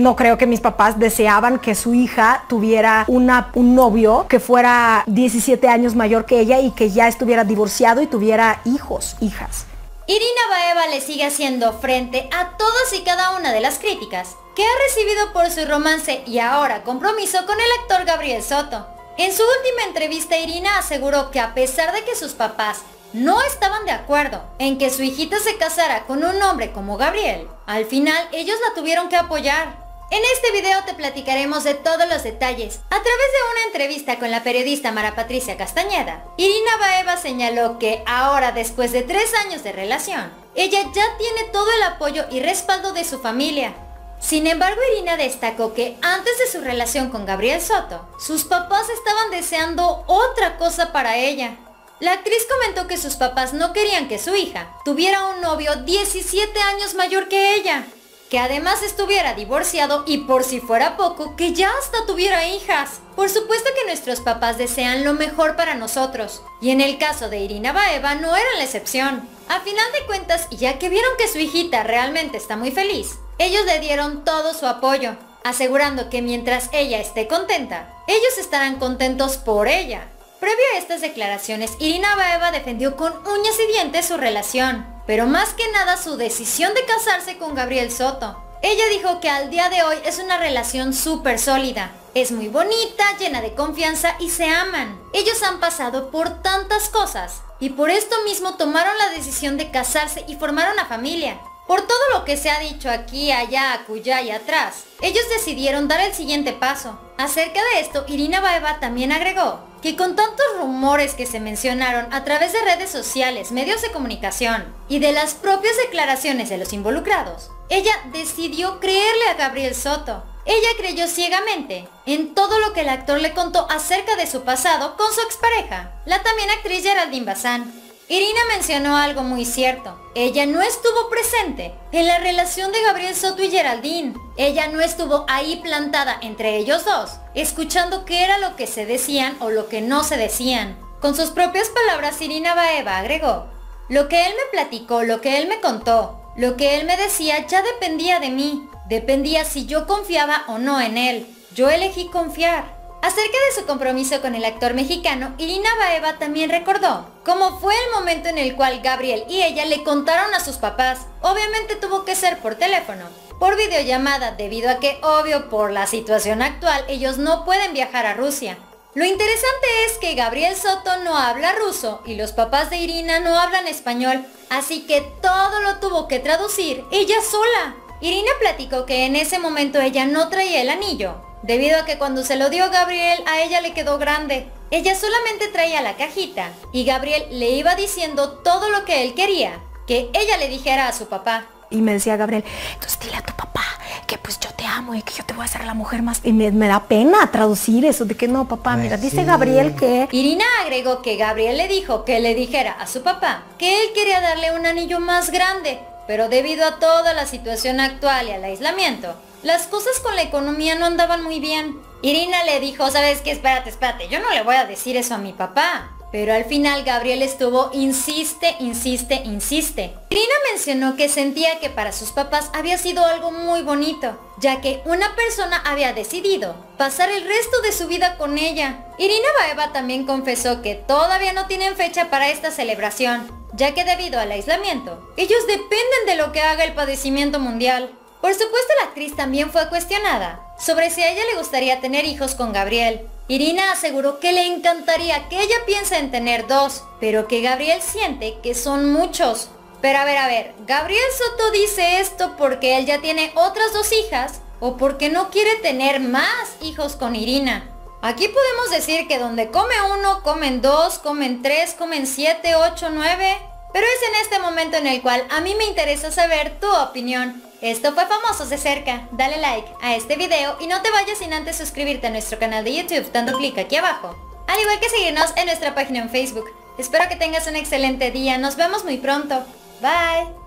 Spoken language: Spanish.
No creo que mis papás deseaban que su hija tuviera un novio que fuera 17 años mayor que ella y que ya estuviera divorciado y tuviera hijos, hijas. Irina Baeva le sigue haciendo frente a todas y cada una de las críticas que ha recibido por su romance y ahora compromiso con el actor Gabriel Soto. En su última entrevista Irina aseguró que a pesar de que sus papás no estaban de acuerdo en que su hijita se casara con un hombre como Gabriel, al final ellos la tuvieron que apoyar. En este video te platicaremos de todos los detalles. A través de una entrevista con la periodista Mara Patricia Castañeda, Irina Baeva señaló que ahora, después de tres años de relación, ella ya tiene todo el apoyo y respaldo de su familia. Sin embargo, Irina destacó que antes de su relación con Gabriel Soto, sus papás estaban deseando otra cosa para ella. La actriz comentó que sus papás no querían que su hija tuviera un novio 17 años mayor que ella que además estuviera divorciado y por si fuera poco, que ya hasta tuviera hijas. Por supuesto que nuestros papás desean lo mejor para nosotros, y en el caso de Irina Baeva no era la excepción. A final de cuentas, ya que vieron que su hijita realmente está muy feliz, ellos le dieron todo su apoyo, asegurando que mientras ella esté contenta, ellos estarán contentos por ella. Previo a estas declaraciones, Irina Baeva defendió con uñas y dientes su relación, pero más que nada su decisión de casarse con Gabriel Soto. Ella dijo que al día de hoy es una relación súper sólida. Es muy bonita, llena de confianza y se aman. Ellos han pasado por tantas cosas y por esto mismo tomaron la decisión de casarse y formar una familia. Por todo lo que se ha dicho aquí, allá, acullá y atrás, ellos decidieron dar el siguiente paso. Acerca de esto, Irina Baeva también agregó que con tantos rumores que se mencionaron a través de redes sociales, medios de comunicación y de las propias declaraciones de los involucrados, ella decidió creerle a Gabriel Soto. Ella creyó ciegamente en todo lo que el actor le contó acerca de su pasado con su expareja, la también actriz Geraldine Bazán, Irina mencionó algo muy cierto. Ella no estuvo presente en la relación de Gabriel Soto y Geraldine. Ella no estuvo ahí plantada entre ellos dos, escuchando qué era lo que se decían o lo que no se decían. Con sus propias palabras, Irina Baeva agregó, lo que él me platicó, lo que él me contó, lo que él me decía ya dependía de mí. Dependía si yo confiaba o no en él. Yo elegí confiar. Acerca de su compromiso con el actor mexicano, Irina Baeva también recordó cómo fue el momento en el cual Gabriel y ella le contaron a sus papás. Obviamente tuvo que ser por teléfono, por videollamada, debido a que, obvio, por la situación actual, ellos no pueden viajar a Rusia. Lo interesante es que Gabriel Soto no habla ruso y los papás de Irina no hablan español, así que todo lo tuvo que traducir ella sola. Irina platicó que en ese momento ella no traía el anillo, debido a que cuando se lo dio Gabriel a ella le quedó grande. Ella solamente traía la cajita y Gabriel le iba diciendo todo lo que él quería, que ella le dijera a su papá. Y me decía Gabriel, entonces dile a tu papá que pues yo te amo y que yo te voy a hacer la mujer más... Y me, da pena traducir eso de que no, papá, mira, dice Gabriel que... Irina agregó que Gabriel le dijo que le dijera a su papá que él quería darle un anillo más grande, pero debido a toda la situación actual y al aislamiento, las cosas con la economía no andaban muy bien. Irina le dijo, ¿sabes qué? Espérate, espérate, yo no le voy a decir eso a mi papá. Pero al final Gabriel estuvo insiste, insiste, insiste. Irina mencionó que sentía que para sus papás había sido algo muy bonito, ya que una persona había decidido pasar el resto de su vida con ella. Irina Baeva también confesó que todavía no tienen fecha para esta celebración, ya que debido al aislamiento, ellos dependen de lo que haga el padecimiento mundial. Por supuesto la actriz también fue cuestionada sobre si a ella le gustaría tener hijos con Gabriel. Irina aseguró que le encantaría que ella piense en tener dos, pero que Gabriel siente que son muchos. Pero a ver, a ver, ¿Gabriel Soto dice esto porque él ya tiene otras dos hijas o porque no quiere tener más hijos con Irina? Aquí podemos decir que donde come uno, comen dos, comen tres, comen siete, ocho, nueve. Pero es en este momento en el cual a mí me interesa saber tu opinión. Esto fue Famosos de Cerca. Dale like a este video y no te vayas sin antes suscribirte a nuestro canal de YouTube dando clic aquí abajo. Al igual que seguirnos en nuestra página en Facebook. Espero que tengas un excelente día. Nos vemos muy pronto. Bye.